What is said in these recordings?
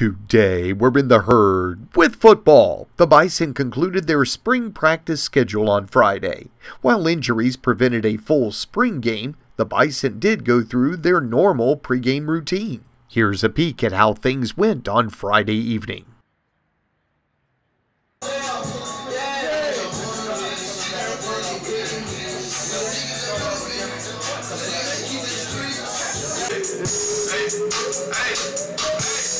Today, we're in the herd with football. The Bison concluded their spring practice schedule on Friday. While injuries prevented a full spring game, the Bison did go through their normal pregame routine. Here's a peek at how things went on Friday evening.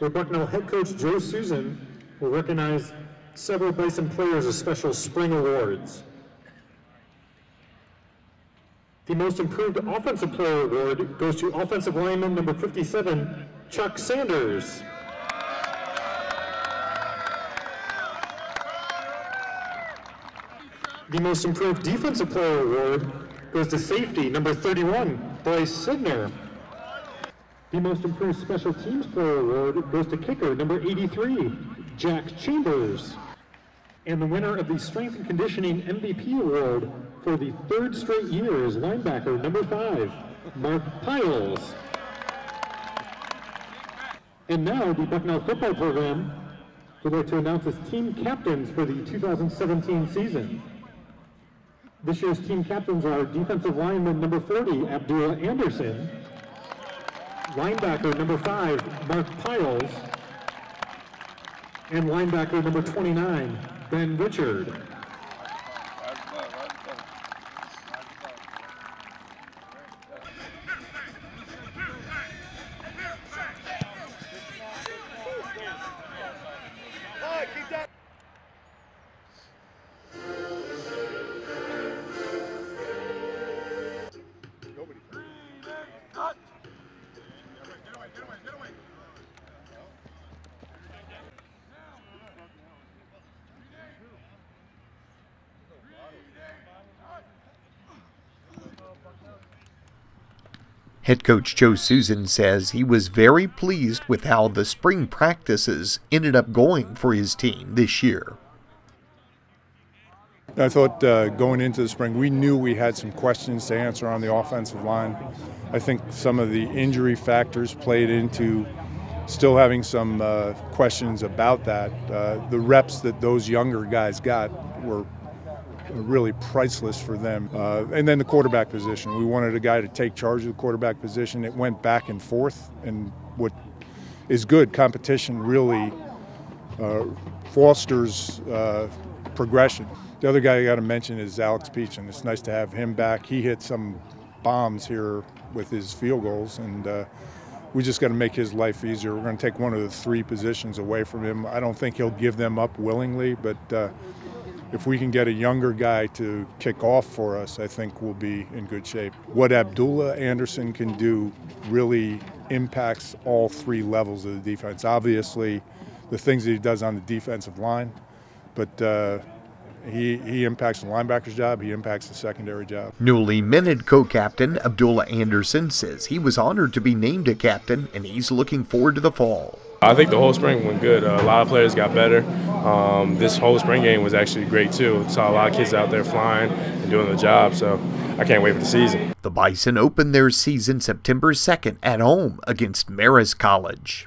where Bucknell head coach Joe Susan will recognize several Bison players as special spring awards. The most improved offensive player award goes to offensive lineman number 57, Chuck Sanders. The most improved defensive player award goes to safety number 31, Bryce Sidner. The most improved special teams player award goes to kicker number 83, Jack Chambers. And the winner of the strength and conditioning MVP award for the third straight year is linebacker number five, Mark Piles. And now the Bucknell football program would like to announce its team captains for the 2017 season. This year's team captains are defensive lineman number 40, Abdullah Anderson, linebacker number five, Mark Piles, and linebacker number 29, Ben Richard. Head coach Joe Susan says he was very pleased with how the spring practices ended up going for his team this year. I thought uh, going into the spring, we knew we had some questions to answer on the offensive line. I think some of the injury factors played into still having some uh, questions about that. Uh, the reps that those younger guys got were really priceless for them. Uh, and then the quarterback position. We wanted a guy to take charge of the quarterback position. It went back and forth, and what is good, competition really uh, fosters uh, progression. The other guy I got to mention is Alex Pechin, and it's nice to have him back. He hit some bombs here with his field goals, and uh, we just got to make his life easier. We're going to take one of the three positions away from him. I don't think he'll give them up willingly, but uh, if we can get a younger guy to kick off for us, I think we'll be in good shape. What Abdullah Anderson can do really impacts all three levels of the defense. Obviously, the things that he does on the defensive line, but uh, he, he impacts the linebacker's job, he impacts the secondary job. Newly minted co captain Abdullah Anderson says he was honored to be named a captain and he's looking forward to the fall. I think the whole spring went good. Uh, a lot of players got better. Um, this whole spring game was actually great too. Saw a lot of kids out there flying and doing the job, so I can't wait for the season. The Bison opened their season September 2nd at home against Marist College.